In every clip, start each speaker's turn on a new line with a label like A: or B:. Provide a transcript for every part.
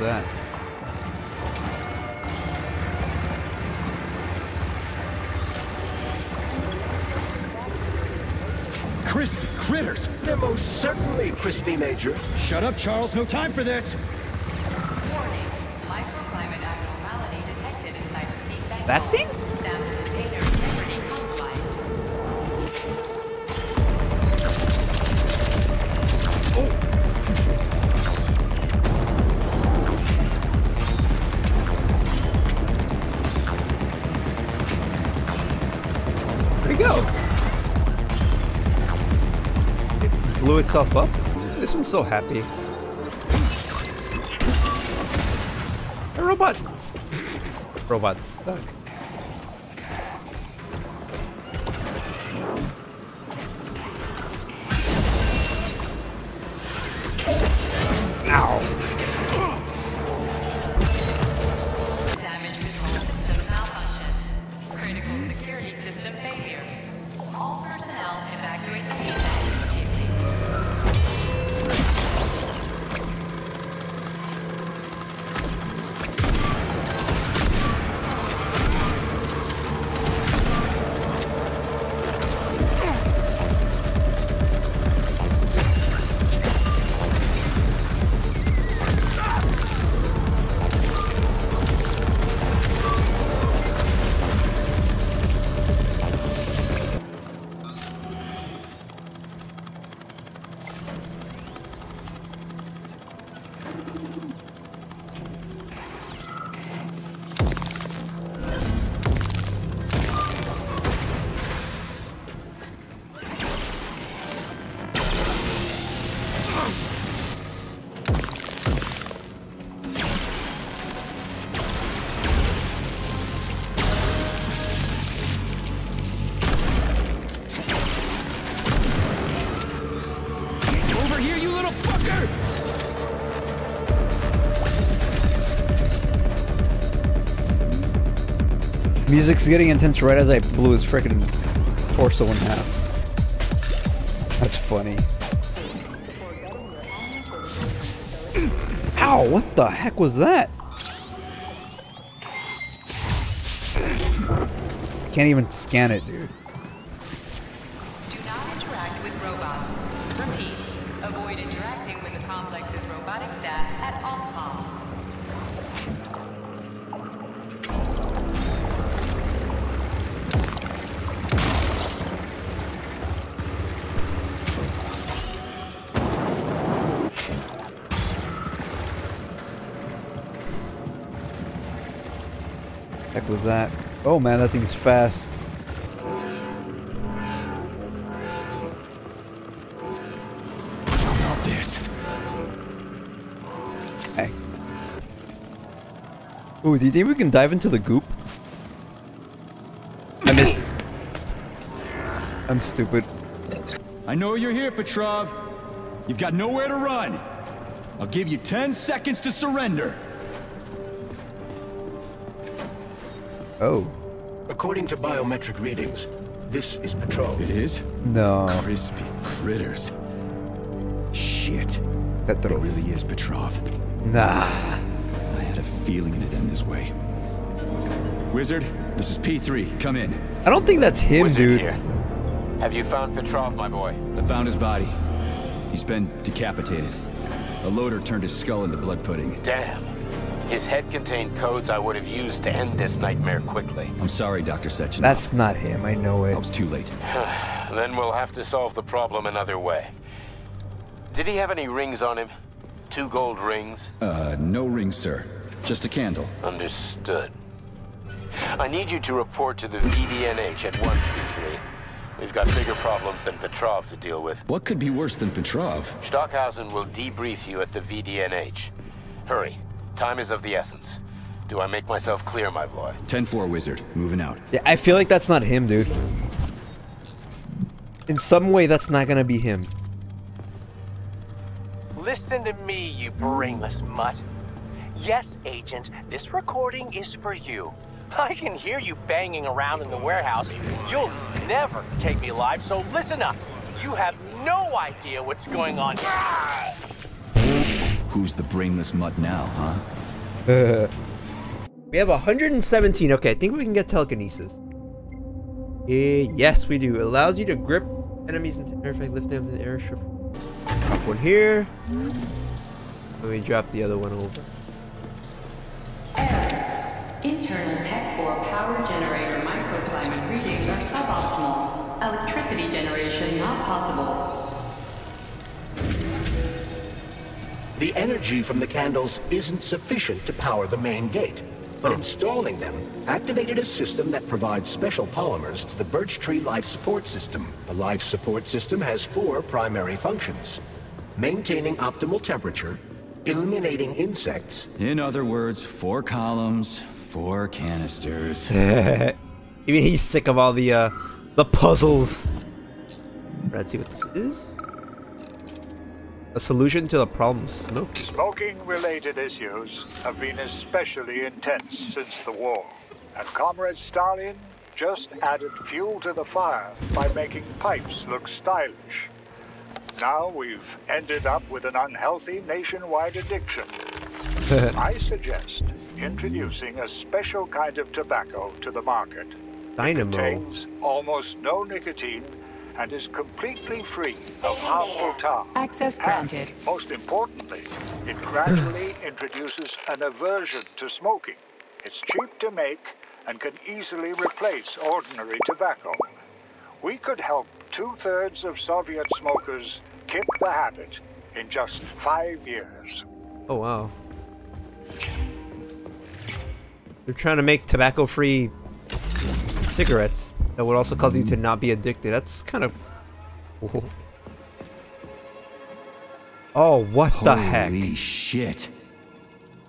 A: that?
B: Crispy critters!
C: They're most certainly crispy, Major.
B: Shut up, Charles. No time for this.
D: Warning. Microclimate abnormality detected inside the seed bank.
A: That thing? Blew itself up? This one's so happy. A robot. Robot stuck.
B: Here, you little fucker!
A: Music's getting intense right as I blew his freaking torso in half. That's funny. Ow, what the heck was that? Can't even scan it, dude. Heck was that? Oh man, that thing's fast.
B: About this?
A: Hey. Ooh, do you think we can dive into the goop? I missed. I'm stupid.
B: I know you're here, Petrov. You've got nowhere to run. I'll give you 10 seconds to surrender.
A: Oh.
C: According to biometric readings, this is Petrov.
B: It is?
A: No.
B: Crispy critters. Shit. It
A: Petrov.
B: really is Petrov.
A: Nah.
B: I had a feeling it'd end this way. Wizard, this is P3. Come in.
A: I don't think that's him,
E: Wizard
A: dude.
E: here. Have you found Petrov, my boy?
B: I found his body. He's been decapitated. A loader turned his skull into blood pudding.
E: Damn. His head contained codes I would have used to end this nightmare quickly.
B: I'm sorry, Dr. Sechenov.
A: That's not him. I know
B: I
A: it.
B: was too late.
E: Then we'll have to solve the problem another way. Did he have any rings on him? Two gold rings?
B: Uh, no rings, sir. Just a candle.
E: Understood. I need you to report to the VDNH at once, P3. We've got bigger problems than Petrov to deal with.
B: What could be worse than Petrov?
E: Stockhausen will debrief you at the VDNH. Hurry. Time is of the essence. Do I make myself clear, my boy?
B: 10-4, Wizard. Moving out.
A: Yeah, I feel like that's not him, dude. In some way, that's not gonna be him.
F: Listen to me, you brainless mutt. Yes, agent, this recording is for you. I can hear you banging around in the warehouse. You'll never take me alive, so listen up. You have no idea what's going on here.
B: Who's the brainless mutt now, huh?
A: We have 117. Okay, I think we can get telekinesis. Eh, yes, we do. It allows you to grip enemies and terrify lift them in the airship. Drop one here. Let me drop the other one over.
G: Internal Pet 4 power generator microclimate readings are suboptimal. Electricity generation not possible.
C: The energy from the candles isn't sufficient to power the main gate, but installing them activated a system that provides special polymers to the Birch Tree Life Support System. The Life Support System has four primary functions. Maintaining optimal temperature, eliminating insects,
B: In other words, four columns, four canisters.
A: Even he's sick of all the uh the puzzles. Let's see what this is. A solution to the problem of smoke.
H: Smoking-related issues have been especially intense since the war, and Comrade Stalin just added fuel to the fire by making pipes look stylish. Now we've ended up with an unhealthy nationwide addiction. I suggest introducing a special kind of tobacco to the market.
A: Dynamo.
H: Contains almost no nicotine and is completely free of harmful tar.
G: Access
H: And,
G: granted.
H: most importantly, it gradually introduces an aversion to smoking. It's cheap to make and can easily replace ordinary tobacco. We could help two-thirds of Soviet smokers kick the habit in just five years.
A: Oh wow. They're trying to make tobacco-free cigarettes that would also cause you to not be addicted. That's kind of. Oh, what the heck?
B: Holy shit.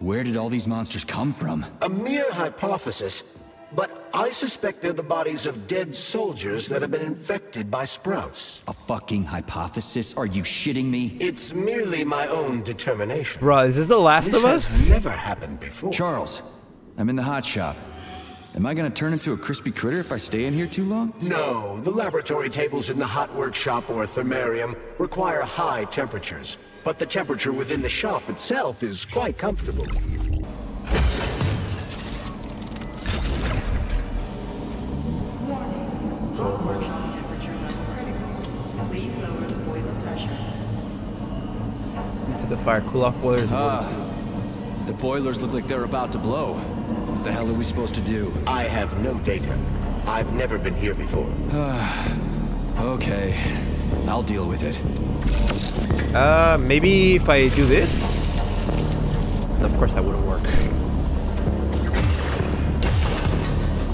B: Where did all these monsters come from?
C: A mere hypothesis, but I suspect they're the bodies of dead soldiers that have been infected by sprouts.
B: A fucking hypothesis? Are you shitting me?
C: It's merely my own determination.
A: Bruh, is this The Last
C: This
A: of Us?
C: has never happened before.
B: Charles, I'm in the hot shop. Am I gonna turn into a crispy critter if I stay in here too long?
C: No, the laboratory tables in the hot workshop or thermarium require high temperatures, but the temperature within the shop itself is quite comfortable.
G: Hot workshop temperature level critical. Please lower the boiler pressure.
A: Into the fire. Cool off boilers.
B: Ah, the boilers look like they're about to blow. What the hell are we supposed to do?
C: I have no data. I've never been here before.
B: Okay, I'll deal with it.
A: Uh, maybe if I do this? Of course that wouldn't work.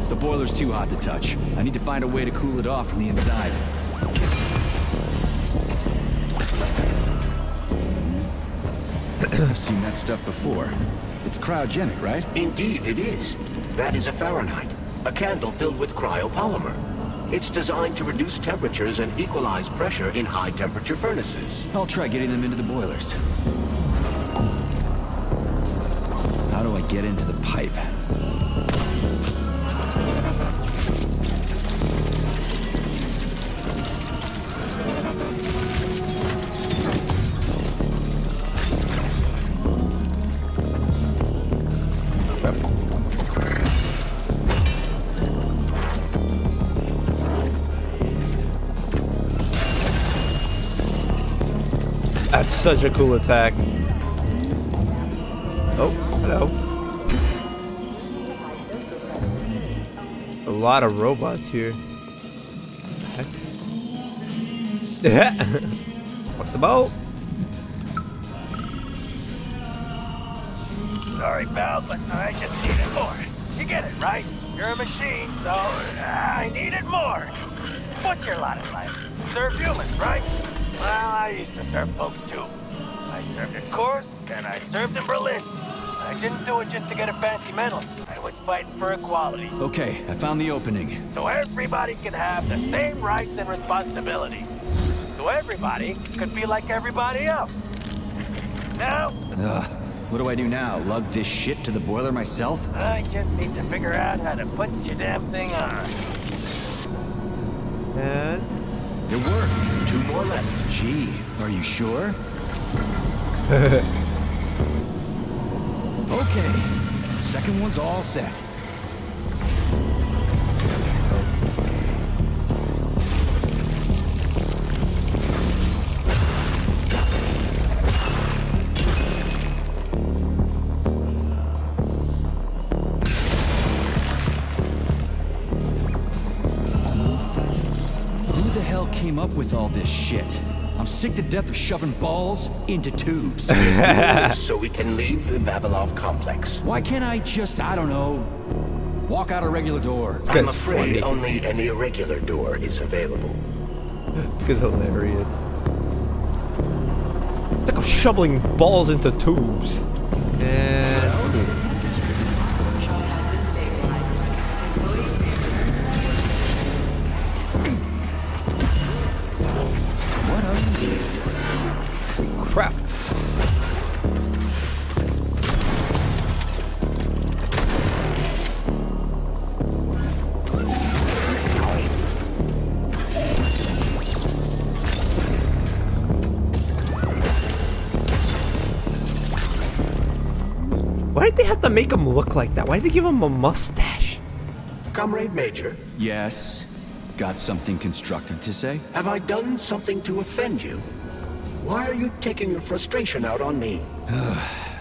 B: The boiler's too hot to touch. I need to find a way to cool it off from the inside. I've seen that stuff before. It's cryogenic, right?
C: Indeed, it is. That is a Fahrenheit, a candle filled with cryopolymer. It's designed to reduce temperatures and equalize pressure in high-temperature furnaces.
B: I'll try getting them into the boilers. How do I get into the pipe?
A: That's such a cool attack. Oh, hello. A lot of robots here. Heck. Fuck the boat.
I: Sorry, pal, but I just needed more. You get it, right? You're a machine, so uh, I needed more. What's your lot in life? Serve humans, right? Well, I used to serve folks too. I served in Kursk and I served in Berlin. I didn't do it just to get a fancy medal. I was fighting for equality.
B: Okay, I found the opening.
I: So everybody can have the same rights and responsibilities. So everybody could be like everybody else. Now,
B: Ugh. What do I do now? Lug this shit to the boiler myself?
I: I just need to figure out how to put your damn thing on.
A: And
B: it worked.
C: Two more left.
B: Gee, are you sure? okay. Second one's all set. The hell came up with all this shit? I'm sick to death of shoving balls into tubes.
C: so we can leave the Vavilov complex.
B: Why can't I just, I don't know, walk out a regular door?
C: I'm afraid
D: funny.
C: only an irregular door is available.
A: This guy's hilarious. It's like I'm shoveling balls into tubes. And did they have to make him look like that? Why did they give him a mustache?
C: Comrade Major,
B: Yes? Got something constructive to say?
C: have I done something to offend you? Why are you taking your frustration out on me?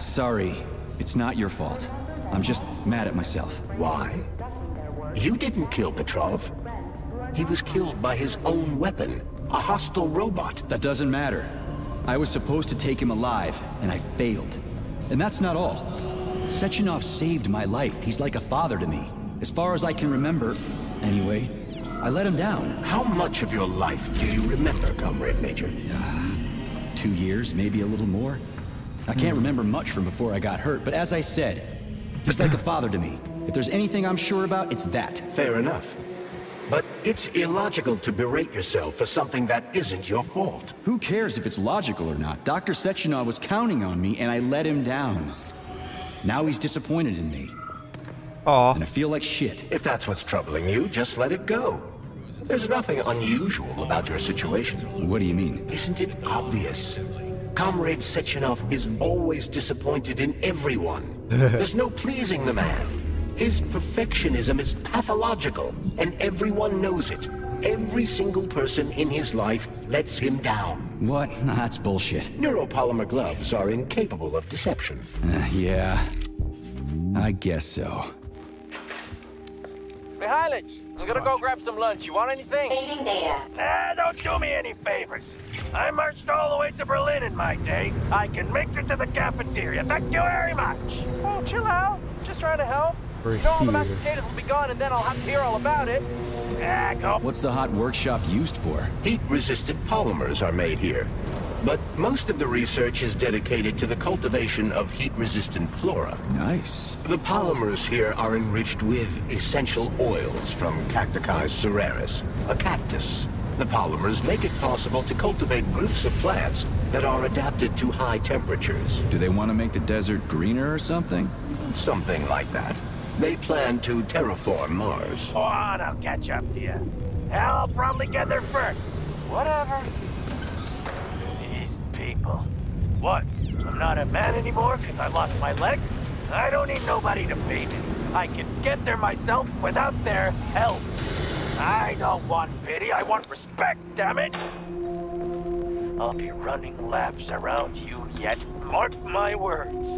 B: Sorry, it's not your fault. I'm just mad at myself.
C: Why? You didn't kill Petrov. He was killed by his own weapon, a hostile robot.
B: That doesn't matter. I was supposed to take him alive, and I failed. And that's not all. Sechenov saved my life. He's like a father to me. As far as I can remember, anyway, I let him down.
C: How much of your life do you remember, Comrade Major?
B: Uh, two years, maybe a little more. I can't hmm. remember much from before I got hurt, but as I said, he's like a father to me. If there's anything I'm sure about, it's that.
C: Fair enough. But it's illogical to berate yourself for something that isn't your fault.
B: Who cares if it's logical or not? Dr. Sechenov was counting on me, and I let him down. Now he's disappointed in me,
A: Aw.
B: and I feel like shit.
C: If that's what's troubling you, just let it go. There's nothing unusual about your situation.
B: What do you mean?
C: Isn't it obvious? Comrade Sechenov is always disappointed in everyone. There's no pleasing the man. His perfectionism is pathological, and everyone knows it. Every single person in his life lets him down.
B: What? Nah, that's bullshit.
C: Neuropolymer gloves are incapable of deception.
B: Uh, yeah. I guess so.
I: Mihalich, I'm gonna go grab some lunch. You want anything?
J: Saving data.
I: Ah, don't do me any favors. I marched all the way to Berlin in my day. I can make it to the cafeteria. Thank you very much. Oh, chill out. Just trying to help.
A: We're
I: you know, all the
A: here.
I: mashed potatoes will be gone, and then I'll have to hear all about it. Go.
B: What's the hot workshop used for?
C: Heat-resistant polymers are made here. But most of the research is dedicated to the cultivation of heat-resistant flora.
B: Nice.
C: The polymers here are enriched with essential oils from Cacticus cereris, a cactus. The polymers make it possible to cultivate groups of plants that are adapted to high temperatures.
B: Do they want to make the desert greener or something?
C: Something like that. They plan to terraform Mars.
I: Oh, On, I'll catch up to you. Hell, I'll probably get there first. Whatever. These people. What? I'm not a man anymore because I lost my leg? I don't need nobody to feed me. I can get there myself without their help. I don't want pity, I want respect, damn it! I'll be running laps around you yet. Mark my words.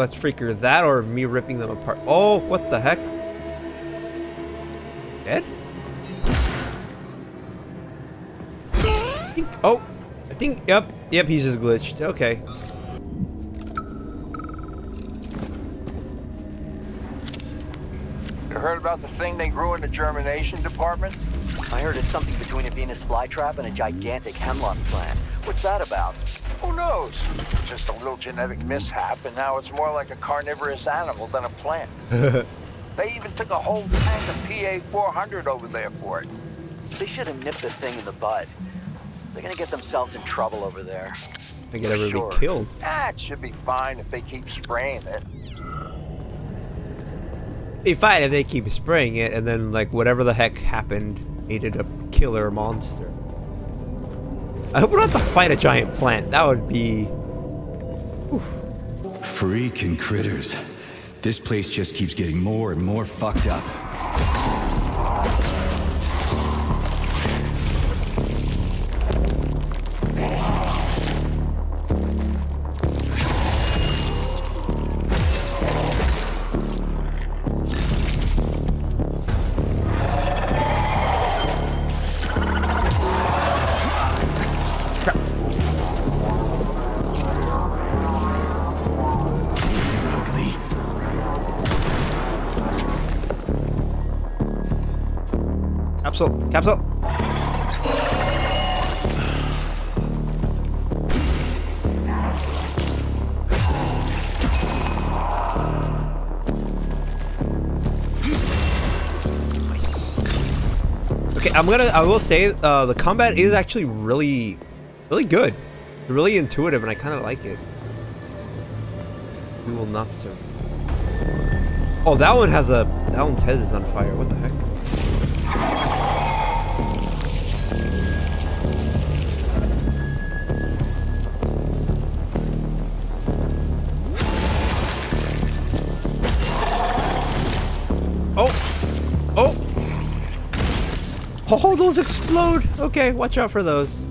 A: Let's Freaker that or me ripping them apart. Oh, what the heck? Dead? oh, I think, yep, yep, he's just glitched. Okay.
J: You heard about the thing they grew in the germination department?
K: I heard it's something between a Venus flytrap and a gigantic hemlock plant. What's that about?
J: Who knows? Just a little genetic mishap, and now it's more like a carnivorous animal than a plant. they even took a whole tank of PA-400 over there for it.
K: They should have nipped the thing in the bud. They're gonna get themselves in trouble over there.
A: I get everybody
K: Sure.
A: killed.
J: Ah, it should be fine if they keep spraying it.
A: Be fine if they keep spraying it, and then like whatever the heck happened made it a killer monster. I hope we don't have to fight a giant plant. That would be.
B: Freaking critters. This place just keeps getting more and more fucked up.
A: Capsule! Capsule! Okay, I'm gonna. I will say, uh, the combat is actually really, really good, really intuitive, and I kind of like it. We will not serve. Oh, that one has a. That one's head is on fire. What the heck? Oh, those explode! Okay, watch out for those.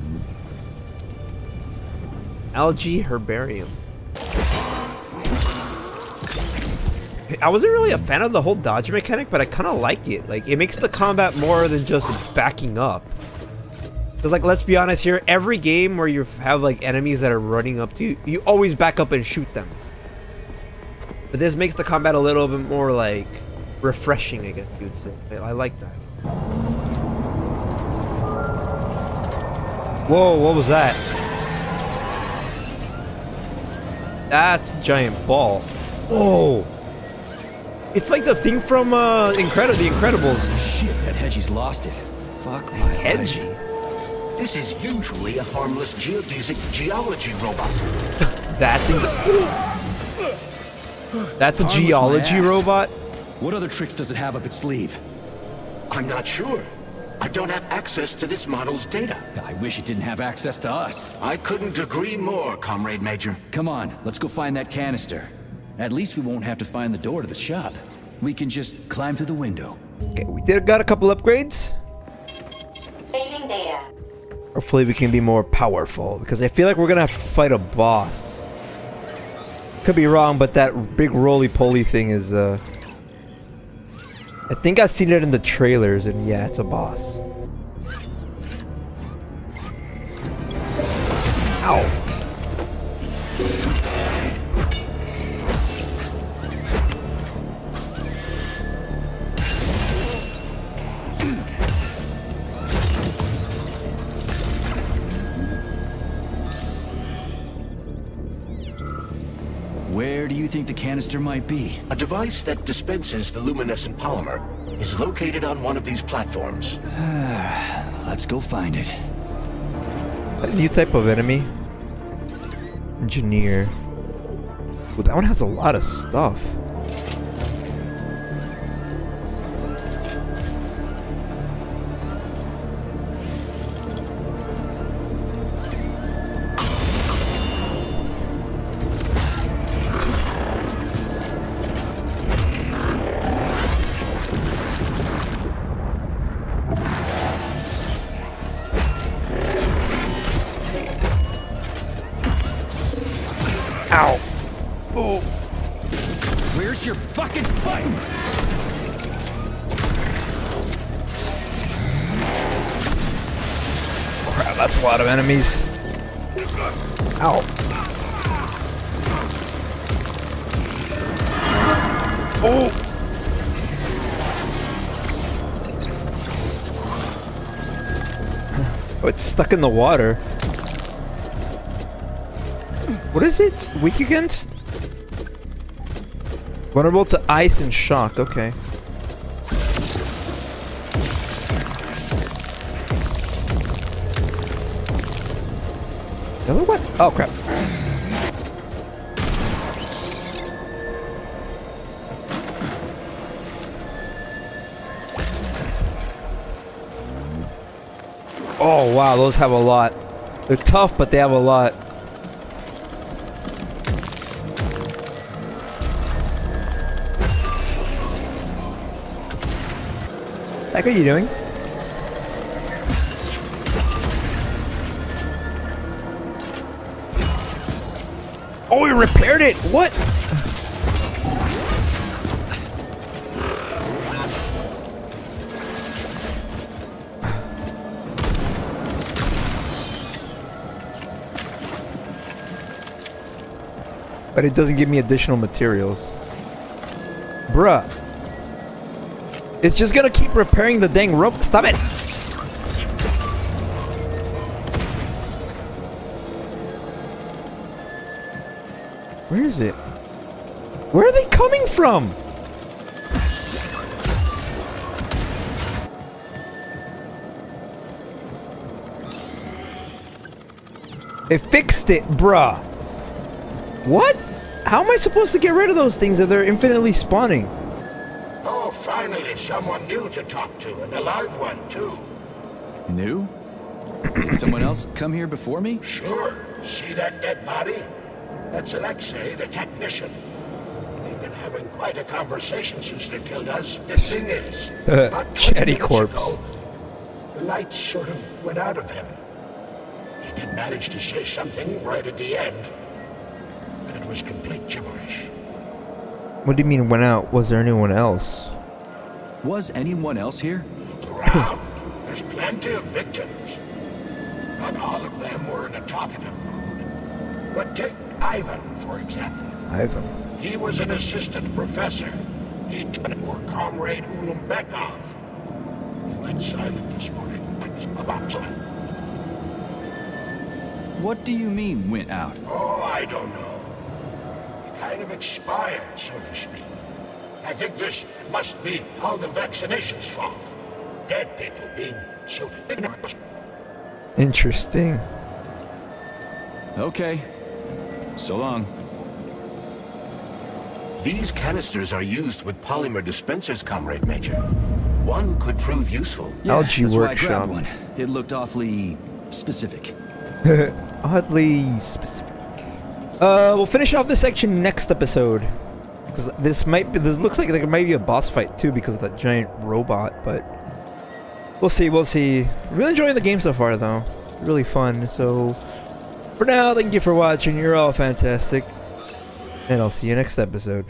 A: Algae herbarium. I wasn't really a fan of the whole dodge mechanic, but I kind of like it. Like, it makes the combat more than just backing up. Because, like, let's be honest here, every game where you have, like, enemies that are running up to you, you always back up and shoot them. But this makes the combat a little bit more, like, refreshing, I guess you would say. I, I like that. Whoa, what was that? That's a giant ball. Whoa! It's like the thing from uh, Incredi- The Incredibles.
B: Shit, that Hedgie's lost it. Fuck my life.
A: Hedgie.
C: This is usually a harmless geodesic geology robot.
A: That thing's. That's a
B: Harmless
A: geology robot.
B: What other tricks does it have up its sleeve?
C: I'm not sure. I don't have access to this model's data.
B: I wish it didn't have access to us.
C: I couldn't agree more, Comrade Major.
B: Come on, let's go find that canister. At least we won't have to find the door to the shop. We can just climb through the window.
A: Okay, we did got a couple upgrades.
L: Saving data.
A: Hopefully, we can be more powerful because I feel like we're gonna have to fight a boss. Could be wrong, but that big roly-poly thing is. uh... I think I've seen it in the trailers, and yeah, it's a boss. Ow.
B: You think the canister might be?
C: A device that dispenses the luminescent polymer is located on one of these platforms.
B: Let's go find it.
A: A new type of enemy. Engineer. Well, that one has a lot of stuff. lot of enemies. Ow. Oh! Oh, it's stuck in the water. What is it? Weak against? Vulnerable to ice and shock, okay. Oh crap. Oh wow, those have a lot. They're tough, but they have a lot. Heck are you doing? Repaired it! What? But it doesn't give me additional materials. Bruh. It's just gonna keep repairing the dang rope. Stop it! Where is it? Where are they coming from? It fixed it, bruh. What? How am I supposed to get rid of those things if they're infinitely spawning?
C: Oh, finally, someone new to talk to, and a live one, too.
B: New? Did someone else come here before me?
C: Sure. See that dead body? That's Alexei, the technician. We've been having quite a conversation since they killed us. The thing is, uh, about
A: Chatty corpse.
C: ago, the light sort of went out of him. He did manage to say something right at the end, but it was complete gibberish.
A: What do you mean went out? Was there anyone else?
B: Was anyone else here?
C: Around, there's plenty of victims. Not all of them were in a talkative mood. But take Ivan, for example.
A: Ivan.
C: He was an assistant professor. He took or comrade Ulumbekov. He went silent this morning. I was about to.
B: What do you mean, went out?
C: Oh, I don't know. He kind of expired, so to speak. I think this must be all the vaccination's fault. Dead people being so ignorant.
A: Interesting.
B: Okay. So long.
C: These canisters are used with polymer dispensers, Comrade Major. One could prove useful.
A: Algae
B: that's why I
A: workshop.
B: grabbed one. It looked awfully specific.
A: Oddly specific. Uh, we'll finish off this section next episode. Because this might be, this looks like there might be a boss fight too because of that giant robot, but we'll see, we'll see. Really enjoying the game so far though. Really fun. So for now, thank you for watching. You're all fantastic. And I'll see you next episode.